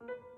you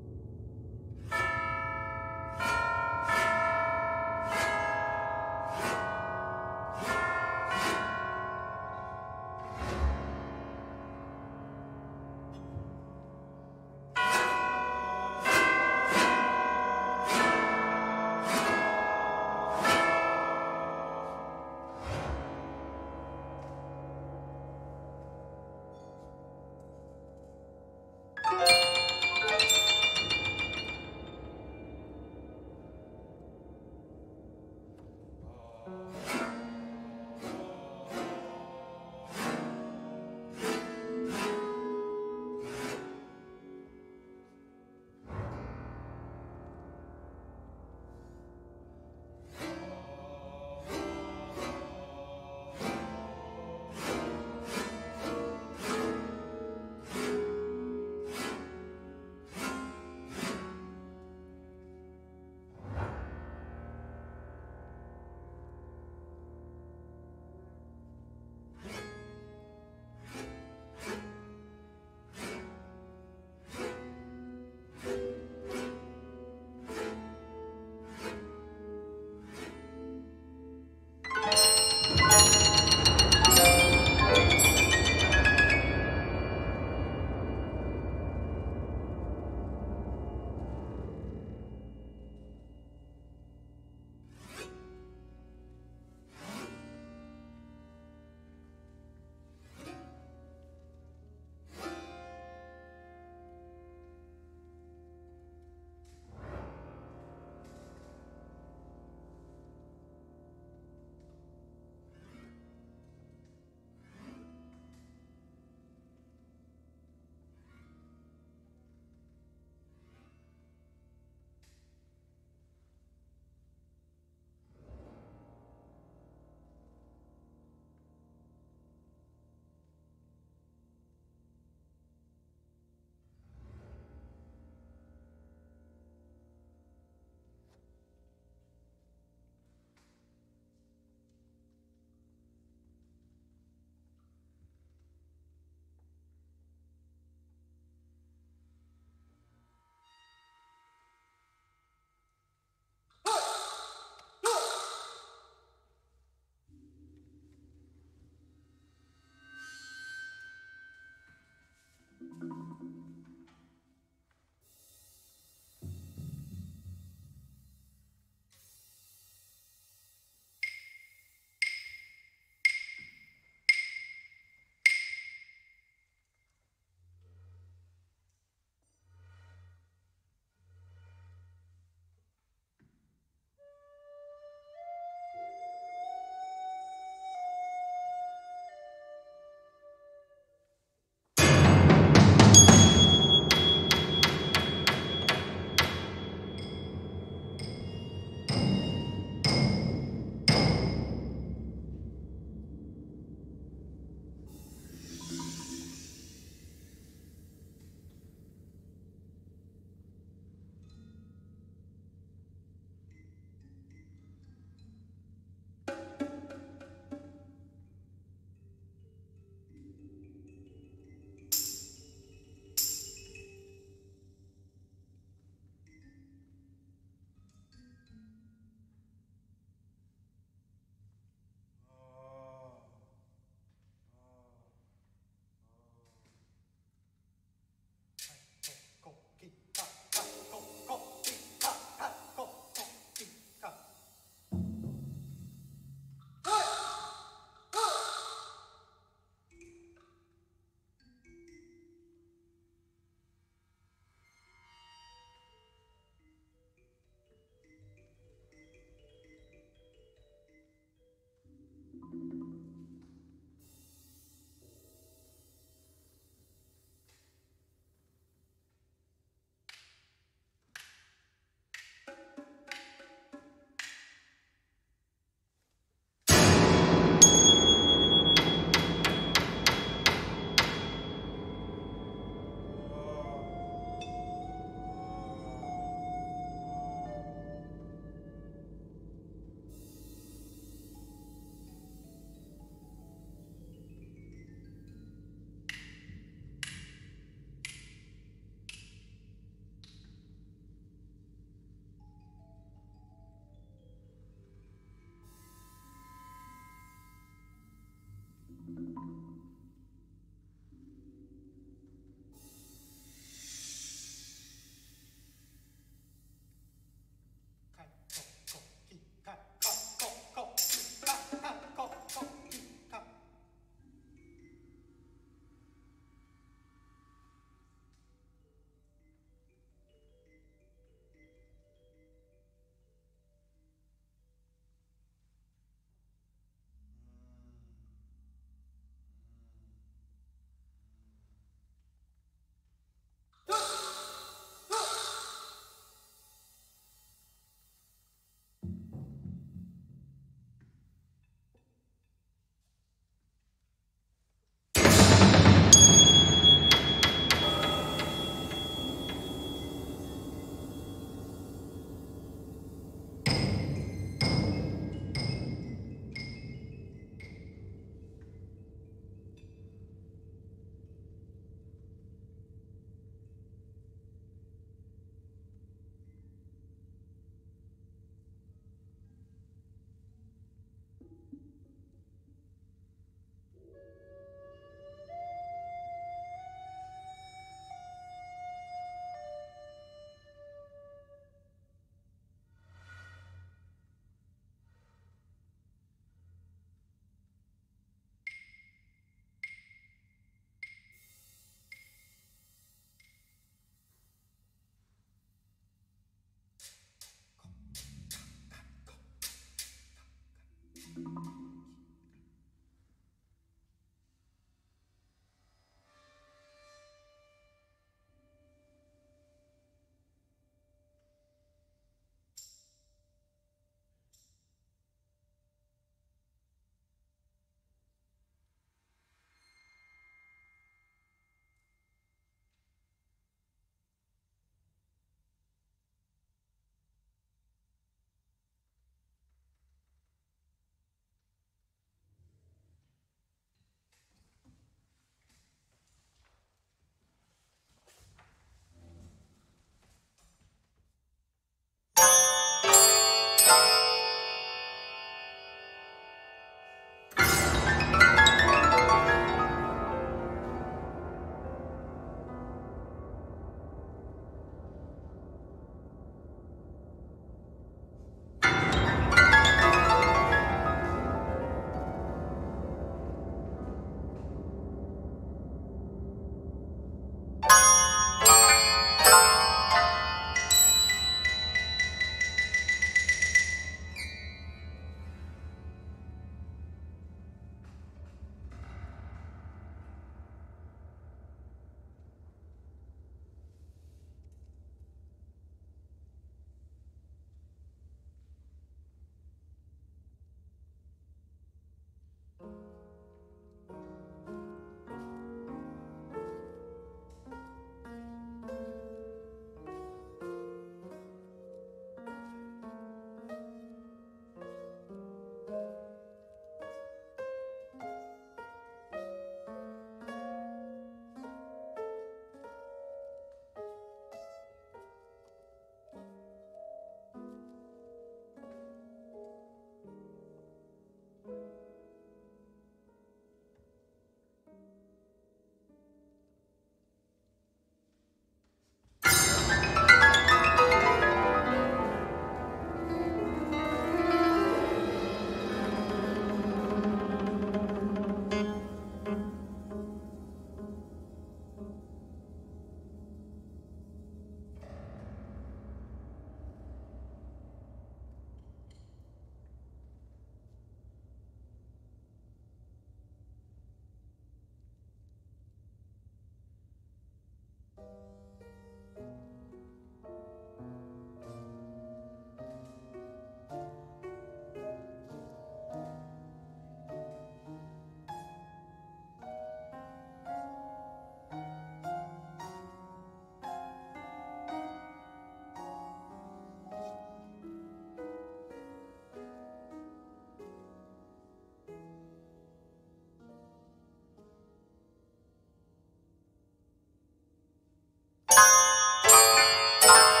Bye.